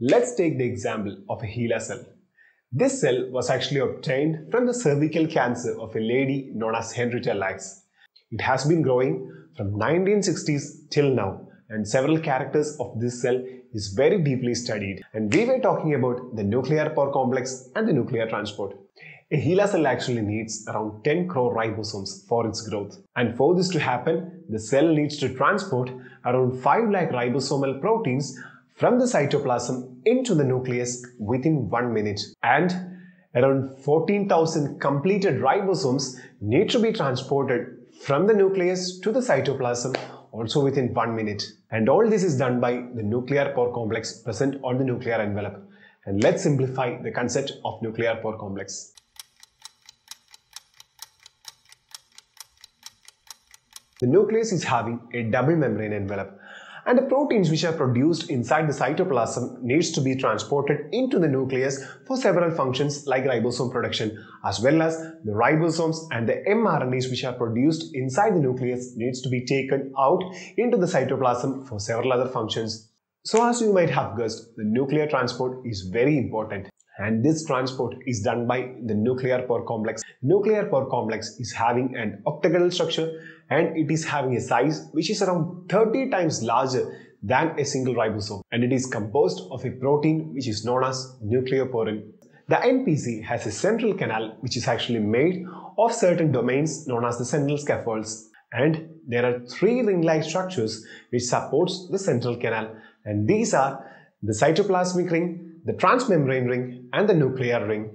Let's take the example of a HeLa cell. This cell was actually obtained from the cervical cancer of a lady known as Henrietta Lacks. It has been growing from 1960s till now and several characters of this cell is very deeply studied and we were talking about the nuclear pore complex and the nuclear transport. A HeLa cell actually needs around 10 crore ribosomes for its growth. And for this to happen, the cell needs to transport around 5 lakh ribosomal proteins from the cytoplasm into the nucleus within 1 minute. And around 14,000 completed ribosomes need to be transported from the nucleus to the cytoplasm also within 1 minute. And all this is done by the nuclear pore complex present on the nuclear envelope. And let's simplify the concept of nuclear pore complex. The nucleus is having a double membrane envelope and the proteins which are produced inside the cytoplasm needs to be transported into the nucleus for several functions like ribosome production as well as the ribosomes and the mRNAs which are produced inside the nucleus needs to be taken out into the cytoplasm for several other functions. So as you might have guessed, the nuclear transport is very important and this transport is done by the nuclear pore complex. Nuclear pore complex is having an octagonal structure and it is having a size which is around 30 times larger than a single ribosome and it is composed of a protein which is known as nucleoporin. The NPC has a central canal which is actually made of certain domains known as the central scaffolds and there are three ring-like structures which supports the central canal and these are the cytoplasmic ring, the transmembrane ring and the nuclear ring.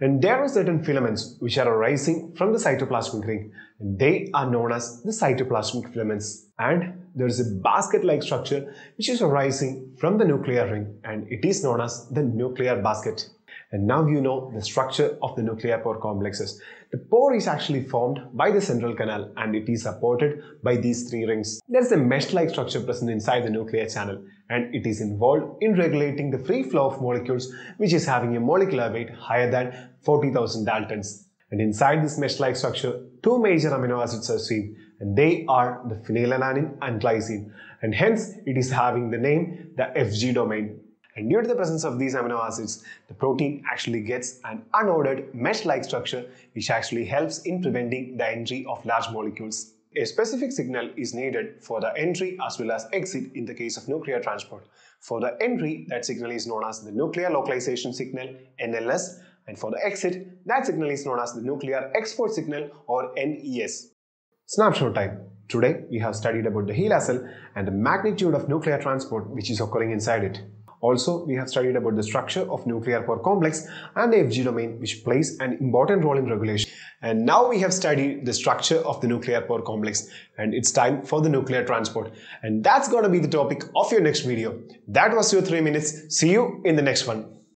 And there are certain filaments which are arising from the cytoplasmic ring and they are known as the cytoplasmic filaments. And there is a basket-like structure which is arising from the nuclear ring and it is known as the nuclear basket. And now you know the structure of the nuclear pore complexes. The pore is actually formed by the central canal and it is supported by these three rings. There is a mesh-like structure present inside the nuclear channel and it is involved in regulating the free flow of molecules which is having a molecular weight higher than 40,000 daltons. And inside this mesh-like structure, two major amino acids are seen and they are the phenylalanine and glycine and hence it is having the name the FG domain. And due to the presence of these amino acids, the protein actually gets an unordered mesh-like structure which actually helps in preventing the entry of large molecules. A specific signal is needed for the entry as well as exit in the case of nuclear transport. For the entry, that signal is known as the nuclear localization signal NLS and for the exit, that signal is known as the nuclear export signal or NES. Snapshot time. Today, we have studied about the HeLa cell and the magnitude of nuclear transport which is occurring inside it. Also, we have studied about the structure of nuclear pore complex and the FG domain which plays an important role in regulation. And now we have studied the structure of the nuclear pore complex and it's time for the nuclear transport. And that's going to be the topic of your next video. That was your 3 minutes. See you in the next one.